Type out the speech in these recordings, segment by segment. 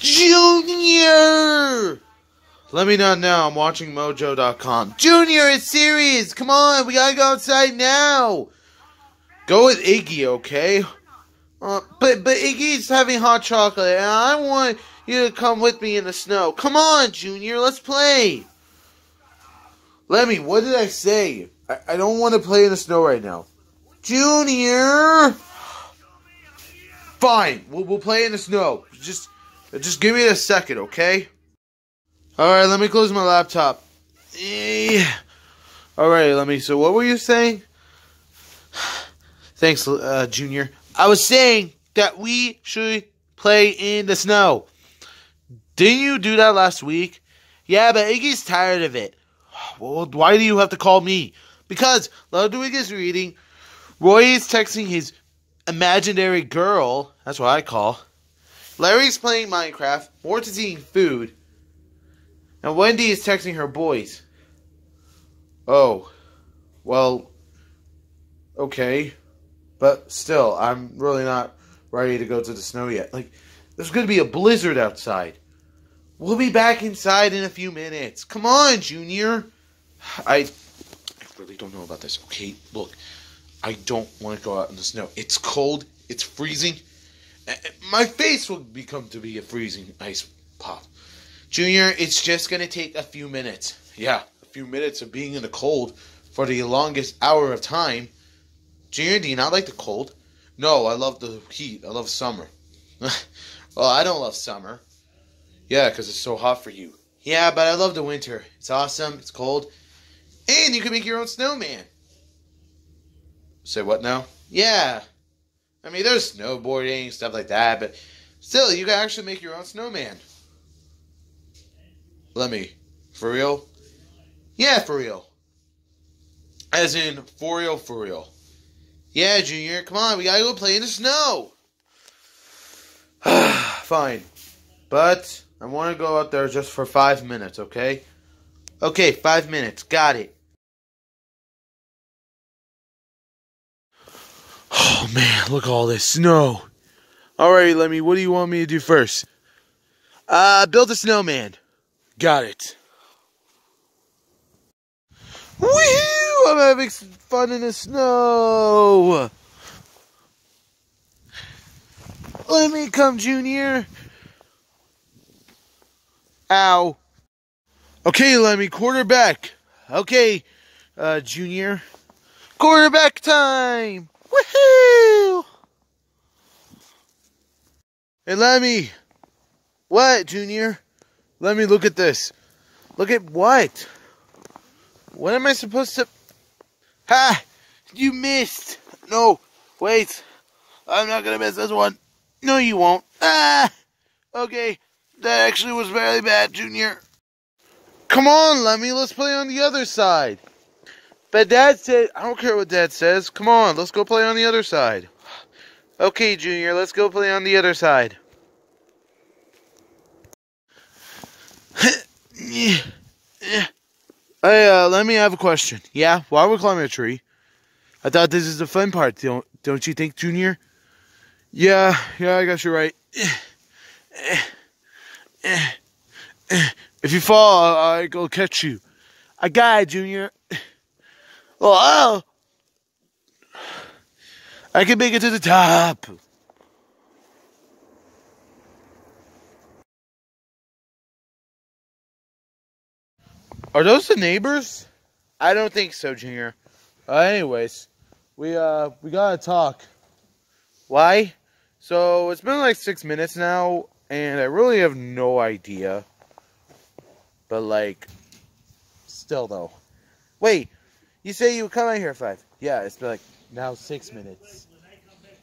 Junior! Let me know now. I'm watching Mojo.com. Junior, it's serious. Come on, we gotta go outside now. Go with Iggy, okay? Uh, but but Iggy's having hot chocolate, and I want you to come with me in the snow. Come on, Junior, let's play. Lemmy, what did I say? I, I don't want to play in the snow right now. Junior! Fine, we'll, we'll play in the snow. Just, just give me a second, okay? Alright, let me close my laptop. Eh. Alright, let me, so what were you saying? Thanks, uh, Junior. I was saying that we should play in the snow. Didn't you do that last week? Yeah, but Iggy's tired of it. Well, why do you have to call me? Because Ludwig is reading, Roy is texting his imaginary girl, that's what I call. Larry's playing Minecraft, Morton's eating food, and Wendy is texting her boys. Oh, well, okay. But still, I'm really not ready to go to the snow yet. Like, there's going to be a blizzard outside. We'll be back inside in a few minutes. Come on, Junior. I, I really don't know about this. Okay, look, I don't want to go out in the snow. It's cold. It's freezing. My face will become to be a freezing ice pop. Junior, it's just going to take a few minutes. Yeah, a few minutes of being in the cold for the longest hour of time Junior, do you not like the cold? No, I love the heat. I love summer. well, I don't love summer. Yeah, because it's so hot for you. Yeah, but I love the winter. It's awesome. It's cold. And you can make your own snowman. Say what now? Yeah. I mean, there's snowboarding, stuff like that, but still, you can actually make your own snowman. Lemmy. For real? Yeah, for real. As in, for real, for real. Yeah, Junior, come on, we gotta go play in the snow. Fine. But I want to go out there just for five minutes, okay? Okay, five minutes. Got it. Oh man, look at all this snow. Alright, Lemmy, what do you want me to do first? Uh, build a snowman. Got it. Woohoo! I'm having fun in the snow. Let me come, Junior. Ow. Okay, Lemmy, quarterback. Okay, uh, Junior. Quarterback time. Woohoo! Hey, Lemmy. What, Junior? Lemmy look at this. Look at what? What am I supposed to... Ha! You missed! No, wait. I'm not gonna miss this one. No, you won't. Ah! Okay, that actually was very bad, Junior. Come on, Lemmy, let's play on the other side. But Dad said, I don't care what Dad says. Come on, let's go play on the other side. Okay, Junior, let's go play on the other side. Hey, uh, let me have a question. Yeah, why are we climbing a tree? I thought this is the fun part, don't, don't you think, Junior? Yeah, yeah, I guess you're right. If you fall, I go catch you. I got it, Junior. Oh, I can make it to the top. Are those the neighbors? I don't think so, Junior. Uh, anyways, we uh we gotta talk. Why? So it's been like six minutes now, and I really have no idea. But like, still though. Wait, you say you would come out here at five? Yeah, it's been like now six minutes.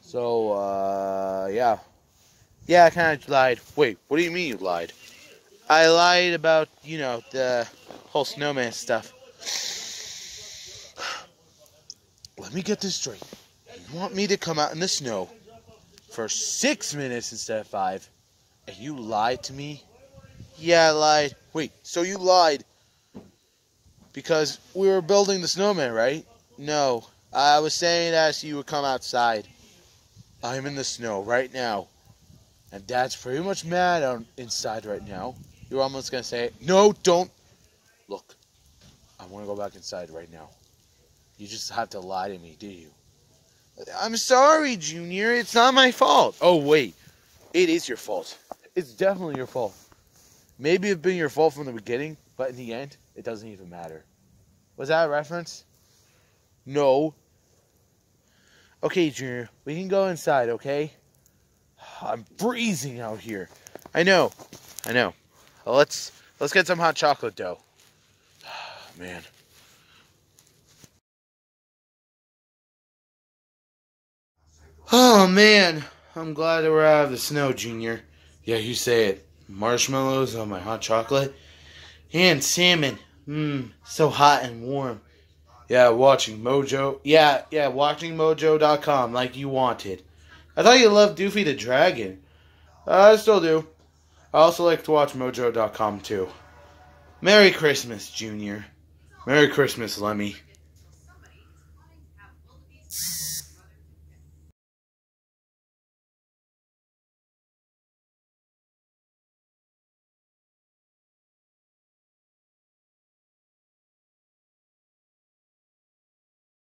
So uh yeah, yeah, I kind of lied. Wait, what do you mean you lied? I lied about you know the whole snowman stuff. Let me get this straight. You want me to come out in the snow for six minutes instead of five, and you lied to me? Yeah, I lied. Wait, so you lied because we were building the snowman, right? No, I was saying that you would come outside. I'm in the snow right now, And Dad's pretty much mad on inside right now. You're almost gonna say, "No, don't." Look, I want to go back inside right now. You just have to lie to me, do you? I'm sorry, Junior. It's not my fault. Oh wait, it is your fault. It's definitely your fault. Maybe it's been your fault from the beginning, but in the end, it doesn't even matter. Was that a reference? No. Okay, Junior, we can go inside, okay? I'm freezing out here. I know. I know. Let's let's get some hot chocolate dough. Oh, Man. Oh man, I'm glad that we're out of the snow, Junior. Yeah, you say it. Marshmallows on my hot chocolate and salmon. Mmm, so hot and warm. Yeah, watching Mojo. Yeah, yeah, watching Mojo.com like you wanted. I thought you loved Doofy the Dragon. Uh, I still do. I also like to watch Mojo.com too. Merry Christmas, Junior. Merry Christmas, Lemmy.